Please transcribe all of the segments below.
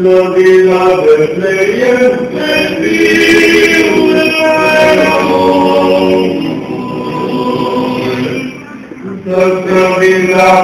Slăvina Betleem, Fiul Să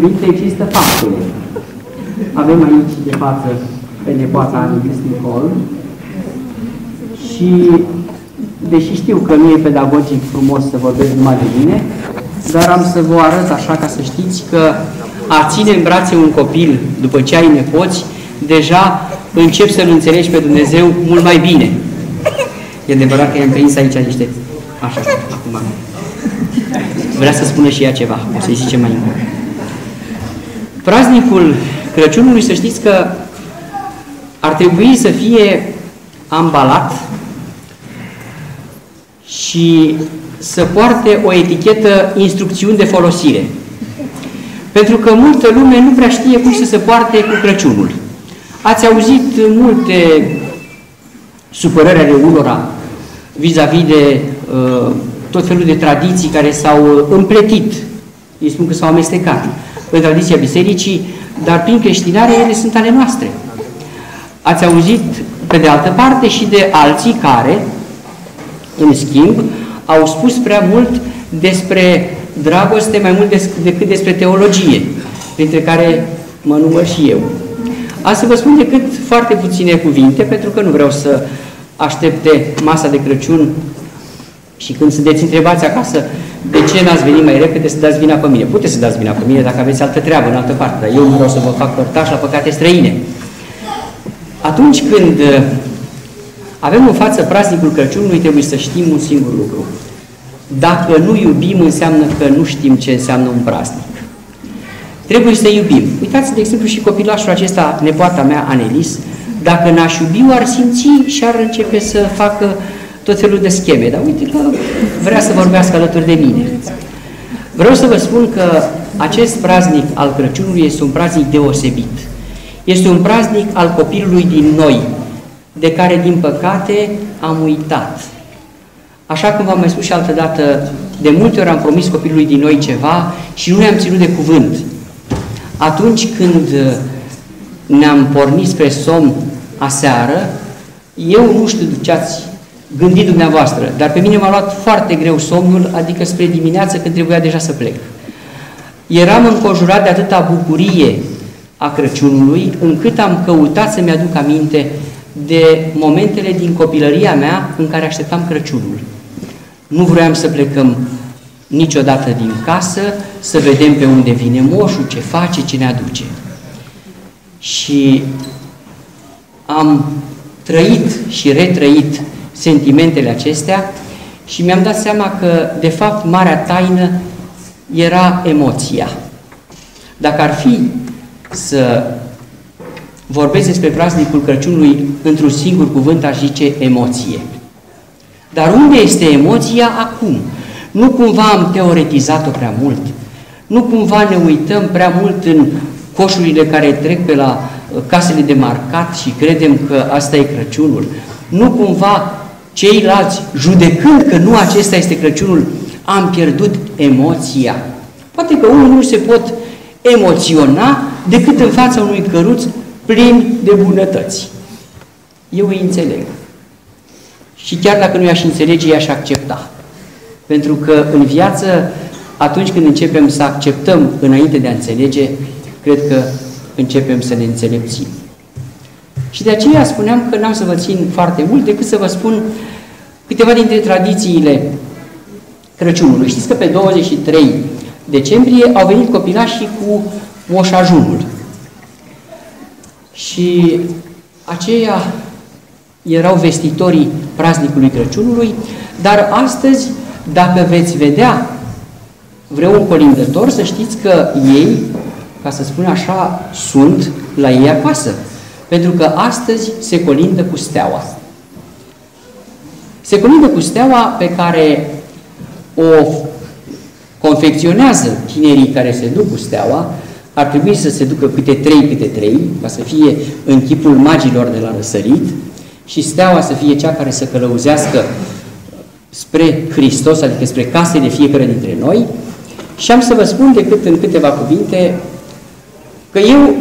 cuvinte există faptele. Avem aici de față pe nepoata Anilis Nicol și deși știu că nu e pedagogic frumos să vorbesc numai de mine, dar am să vă arăt așa ca să știți că a ține în brațe un copil după ce ai nepoți, deja încep să-L înțelegi pe Dumnezeu mult mai bine. E adevărat că i-am prins aici niște... Așa, acum. Vrea să spună și ea ceva, o să-i zicem mai încolo. Praznicul Crăciunului, să știți că ar trebui să fie ambalat și să poarte o etichetă instrucțiuni de folosire. Pentru că multă lume nu prea știe cum să se poarte cu Crăciunul. Ați auzit multe supărări ale unora vis-a-vis -vis de uh, tot felul de tradiții care s-au împletit, ei spun că s-au amestecat în tradiția bisericii, dar prin creștinare ele sunt ale noastre. Ați auzit, pe de altă parte, și de alții care, în schimb, au spus prea mult despre dragoste mai mult decât despre teologie, printre care mă număr și eu. Asta vă spun decât foarte puține cuvinte, pentru că nu vreau să aștepte masa de Crăciun și când sunteți întrebați acasă de ce n-ați venit mai repede să dați vina pe mine. Puteți să dați vina pe mine dacă aveți altă treabă în altă parte, dar eu nu vreau să vă fac părtaș la păcate străine. Atunci când uh, avem în față praznicul Crăciunului, trebuie să știm un singur lucru. Dacă nu iubim, înseamnă că nu știm ce înseamnă un praznic. Trebuie să iubim. Uitați, de exemplu, și copilașul acesta, nepoata mea, Anelis, dacă n-aș iubi, o ar simți și ar începe să facă tot felul de scheme. Dar uite că vrea să vorbească alături de mine. Vreau să vă spun că acest praznic al Crăciunului este un praznic deosebit. Este un praznic al copilului din noi, de care, din păcate, am uitat. Așa cum v-am mai spus și altă dată, de multe ori am promis copilului din noi ceva și nu ne-am ținut de cuvânt. Atunci când ne-am pornit spre somn aseară, eu nu știu ce ați gândit dumneavoastră, dar pe mine m-a luat foarte greu somnul, adică spre dimineață când trebuia deja să plec. Eram înconjurat de atâta bucurie a Crăciunului, încât am căutat să-mi aduc aminte de momentele din copilăria mea în care așteptam Crăciunul. Nu vroiam să plecăm niciodată din casă, să vedem pe unde vine moșul, ce face, ce ne aduce. Și am trăit și retrăit sentimentele acestea și mi-am dat seama că, de fapt, marea taină era emoția. Dacă ar fi să vorbesc despre praznicul Crăciunului într-un singur cuvânt, aș zice emoție. Dar unde este emoția acum? Nu cumva am teoretizat-o prea mult? Nu cumva ne uităm prea mult în coșurile care trec pe la uh, casele de marcat și credem că asta e Crăciunul? Nu cumva ceilalți, judecând că nu acesta este Crăciunul, am pierdut emoția. Poate că unii nu se pot emoționa decât în fața unui căruț plin de bunătăți. Eu îi înțeleg. Și chiar dacă nu i-aș înțelege, i-aș accepta. Pentru că în viață, atunci când începem să acceptăm înainte de a înțelege, cred că începem să ne înțelepțim. Și de aceea spuneam că n-am să vă țin foarte mult, decât să vă spun câteva dintre tradițiile Crăciunului. Știți că pe 23 decembrie au venit copilașii cu moșajunul. Și aceia erau vestitorii praznicului Crăciunului, dar astăzi, dacă veți vedea vreun colindător, să știți că ei, ca să spun așa, sunt la ei acasă. Pentru că astăzi se colindă cu steaua. Se colindă cu steaua pe care o confecționează tinerii care se duc cu steaua, ar trebui să se ducă câte trei, câte trei, ca să fie în chipul magilor de la răsărit, și steaua să fie cea care să călăuzească spre Hristos, adică spre casele fiecare dintre noi. Și am să vă spun decât în câteva cuvinte că eu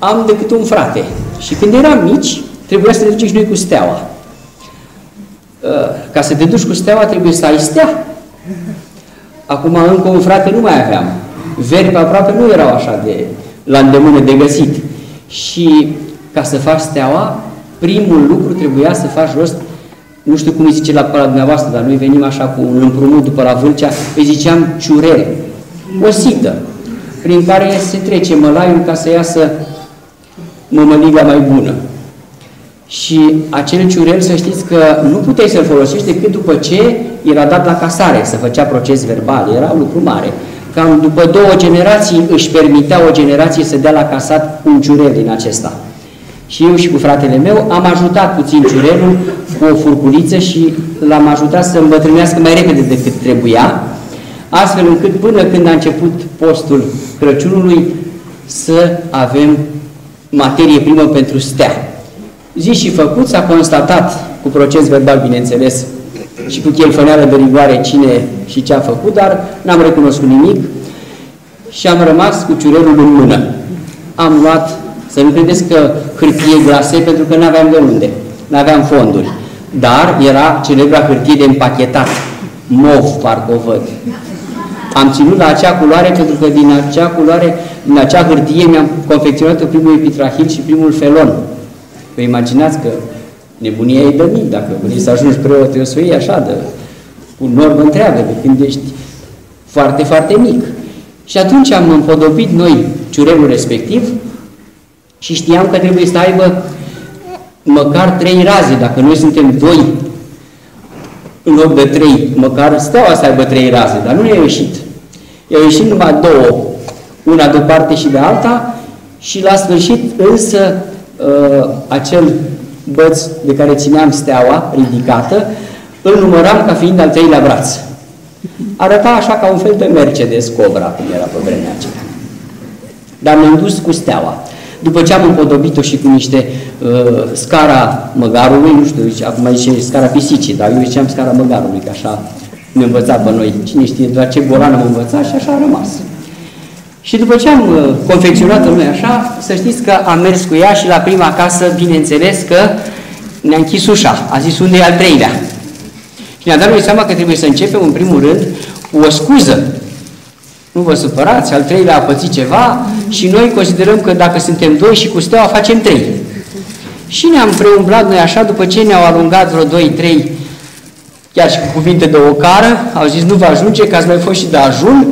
am decât un frate. Și când eram mici, trebuia să ne ducem și noi cu steaua. Uh, ca să te duci cu steaua, trebuie să ai stea. Acum încă un frate nu mai aveam. Verbi aproape nu erau așa de la îndemână de găsit. Și ca să faci steaua, primul lucru trebuia să faci rost, nu știu cum îi zice la, la dumneavoastră, dar noi venim așa cu un împrumut după la Vâlcea, îi ziceam ciurel, o sită, prin care se trece mălaiul ca să iasă mămăliga mai bună. Și acel ciurel, să știți că nu puteai să-l folosești decât după ce era dat la casare, să făcea proces verbal, era un lucru mare. Cam după două generații își permitea o generație să dea la casat un ciurel din acesta. Și eu și cu fratele meu am ajutat puțin ciurelul cu o furculiță și l-am ajutat să îmbătrânească mai repede decât trebuia, astfel încât până când a început postul Crăciunului să avem materie primă pentru stea. Zi și făcut s-a constatat cu proces verbal, bineînțeles, și cu chelfăneală de rigoare cine și ce a făcut, dar n-am recunoscut nimic și am rămas cu ciurelul în mână. Am luat, să nu credeți că hârtie glase, pentru că nu aveam de unde, nu aveam fonduri. Dar era celebra hârtie de împachetat, mov, parcă o văd. Am ținut la acea culoare pentru că din acea culoare, din acea hârtie mi-am confecționat primul epitrahil și primul felon. Vă imaginați că nebunia e de mic, dacă vrei să ajungi preot, trebuie să o iei așa, de, cu normă întreagă, de când ești foarte, foarte mic. Și atunci am împodobit noi ciurelul respectiv și știam că trebuie să aibă măcar trei raze, dacă noi suntem doi în loc de trei, măcar steaua să aibă trei raze, dar nu ne-a ieșit. I-au ieșit numai două, una de o parte și de alta, și la sfârșit însă uh, acel băț de care țineam steaua ridicată, îl număram ca fiind al treilea braț. Arăta așa ca un fel de Mercedes Cobra, cum era pe vremea aceea. Dar ne-am dus cu steaua. După ce am împodobit-o și cu niște uh, scara măgarului, nu știu, acum zice scara pisicii, dar eu ziceam scara măgarului, că așa ne învăța pe noi. Cine știe doar ce golan am învățat și așa a rămas. Și după ce am uh, confecționat-o noi așa, să știți că am mers cu ea și la prima casă, bineînțeles că ne-a închis ușa. A zis, unde e al treilea? Și ne-a dat noi seama că trebuie să începem, în primul rând, cu o scuză. Nu vă supărați, al treilea a pățit ceva și noi considerăm că dacă suntem doi și cu steaua facem trei. Și ne-am preumblat noi așa, după ce ne-au alungat vreo doi, trei, chiar și cu cuvinte de ocară, au zis, nu vă ajunge, că ați mai fost și de ajun.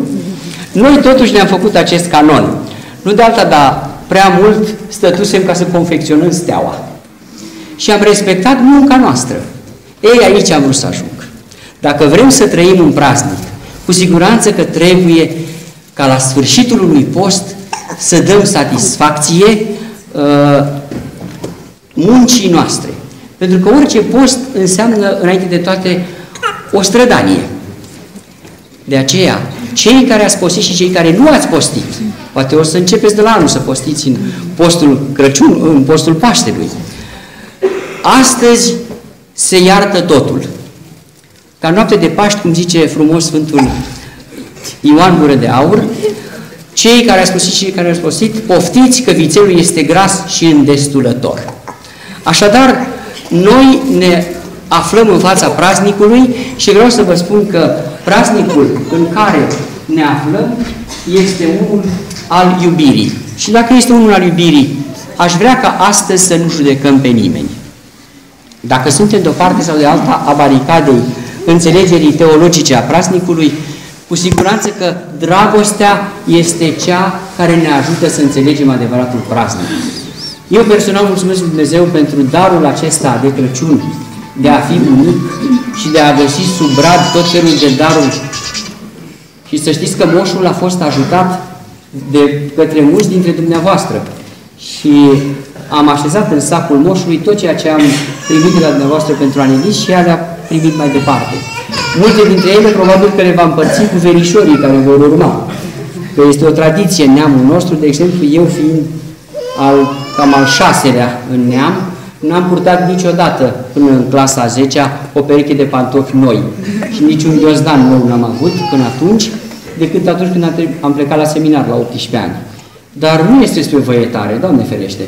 Noi totuși ne-am făcut acest canon. Nu de alta, dar prea mult stătusem ca să confecționăm steaua. Și am respectat munca noastră. Ei, aici am vrut să ajung. Dacă vrem să trăim un praznic, cu siguranță că trebuie ca la sfârșitul unui post să dăm satisfacție uh, muncii noastre. Pentru că orice post înseamnă, înainte de toate, o strădanie. De aceea, cei care ați postit și cei care nu ați postit, poate o să începeți de la anul să postiți în postul Crăciun, în postul Paștelui. Astăzi se iartă totul. Ca noapte de Paști, cum zice frumos Sfântul Ioan Gură de Aur, cei care au spus și cei care au sposit, poftiți că vițelul este gras și îndestulător. Așadar, noi ne aflăm în fața praznicului și vreau să vă spun că praznicul în care ne aflăm este unul al iubirii. Și dacă este unul al iubirii, aș vrea ca astăzi să nu judecăm pe nimeni. Dacă suntem de o parte sau de alta a baricadei înțelegerii teologice a praznicului, cu siguranță că dragostea este cea care ne ajută să înțelegem adevăratul praznic. Eu personal mulțumesc Lui Dumnezeu pentru darul acesta de Crăciun, de a fi unic și de a găsi sub brad tot felul de daruri. Și să știți că moșul a fost ajutat de către mulți dintre dumneavoastră. Și am așezat în sacul moșului tot ceea ce am primit de la dumneavoastră pentru aniliz și ea le-a primit mai departe. Multe dintre ele probabil că le va împărți cu verișorii care vor urma. Că este o tradiție în neamul nostru, de exemplu, eu fiind al, cam al șaselea în neam, n-am purtat niciodată până în clasa a 10 -a, o pereche de pantofi noi. Și niciun ghiozdan nou n-am avut până atunci, decât atunci când am plecat la seminar la 18 ani. Dar nu este despre văietare, Doamne ferește.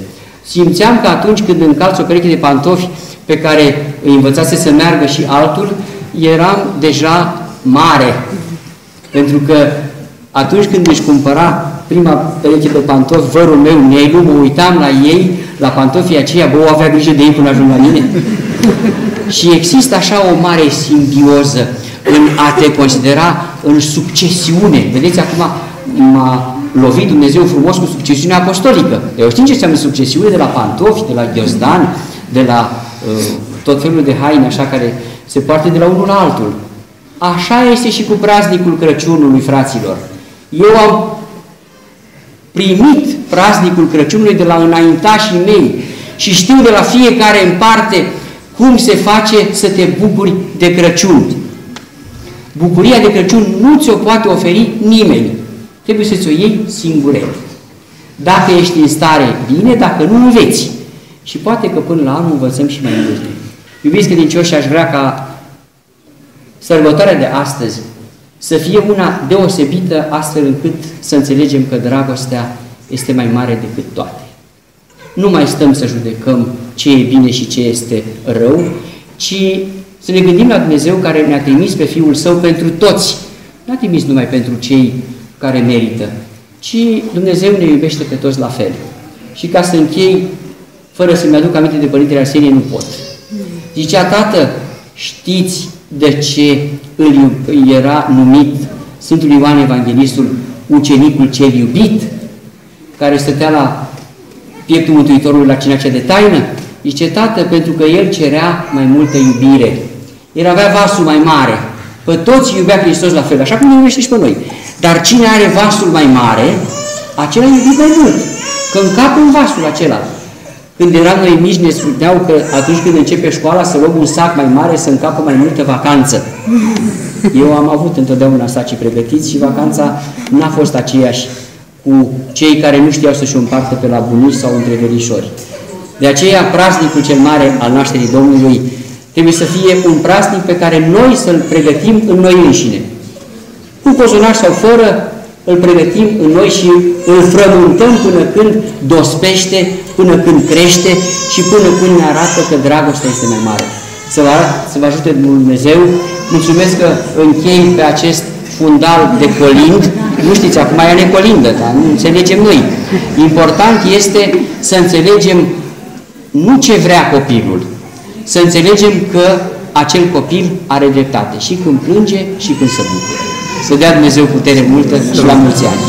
Simțeam că atunci când încalți o pereche de pantofi pe care îi învățase să meargă și altul, eram deja mare. Pentru că atunci când își cumpăra prima pereche de pantofi, vărul meu, Nelu, mă uitam la ei, la pantofii aceia, bă, avea grijă de ei până ajung la mine. și există așa o mare simbioză în a te considera în succesiune. Vedeți, acum m-a lovit Dumnezeu frumos cu succesiunea apostolică. Eu știu ce înseamnă succesiune de la pantofi, de la ghiozdan, de la uh, tot felul de haine așa care se poartă de la unul la altul. Așa este și cu praznicul Crăciunului, fraților. Eu am primit praznicul Crăciunului de la înaintașii mei și știu de la fiecare în parte cum se face să te bucuri de Crăciun. Bucuria de Crăciun nu ți-o poate oferi nimeni. Trebuie să ți-o iei singure. Dacă ești în stare, bine, dacă nu, înveți. Și poate că până la anul învățăm și mai multe. Iubiți credincioși, aș vrea ca sărbătoarea de astăzi să fie una deosebită astfel încât să înțelegem că dragostea este mai mare decât toate. Nu mai stăm să judecăm ce e bine și ce este rău, ci să ne gândim la Dumnezeu care ne-a trimis pe Fiul Său pentru toți. Nu a trimis numai pentru cei care merită, ci Dumnezeu ne iubește pe toți la fel. Și ca să închei, fără să-mi aduc aminte de Părintele Arsenie, nu pot. Zicea, Tată, știți de ce îl era numit Sfântul Ioan Evanghelistul ucenicul cel iubit, care stătea la pieptul Mântuitorului la cina cea de taină? Zice, Tată, pentru că el cerea mai multă iubire. El avea vasul mai mare. Pe toți iubea Hristos la fel, așa cum ne iubește și pe noi. Dar cine are vasul mai mare, acela iubit mai mult. Că încapă în vasul acela. Când eram noi mici, ne spuneau că atunci când începe școala să luăm un sac mai mare să încapă mai multă vacanță. Eu am avut întotdeauna sacii pregătiți și vacanța n-a fost aceeași cu cei care nu știau să-și împartă pe la bunici sau între verișori. De aceea, praznicul cel mare al nașterii Domnului trebuie să fie un praznic pe care noi să-l pregătim în noi înșine. Cu cozonaș sau fără, îl pregătim în noi și îl frământăm până când dospește, până când crește și până când ne arată că dragostea este mai mare. Să vă, să vă ajute Dumnezeu. Mulțumesc că închei pe acest fundal de colind. Nu știți, acum ea ne colindă, dar nu înțelegem noi. Important este să înțelegem nu ce vrea copilul, să înțelegem că acel copil are dreptate și când plânge și când se bucură. Să dea Dumnezeu putere multă și la mulți ani.